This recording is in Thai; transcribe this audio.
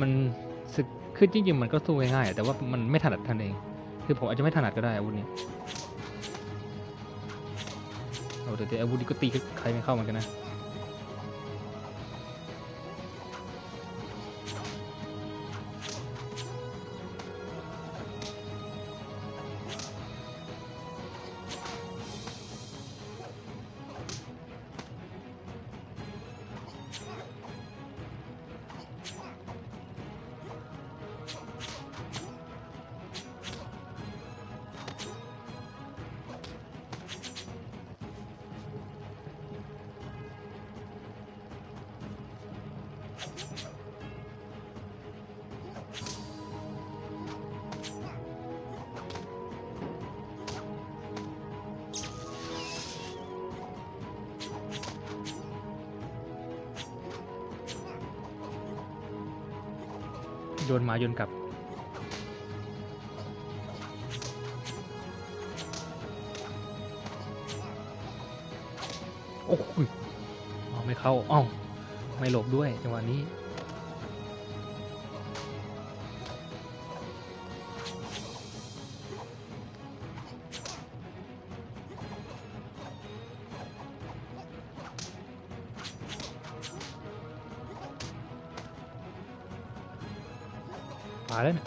มันสึกคือจริงๆมันก็สู้ง่ายๆแต่ว่ามันไม่ถนัดท่านเอง คือผมอาจจะไม่ถนัดก็ได้อาวุธเนี้ยเอาแต่แต่อาวุธนี้ก็ตีใครไม่เข้าเหมือนกันนะ โยนมาโยนกลับ โอ้ยเอไม่เข้าอ้าไม่หลบด้วยจังหวะนี้ Vale.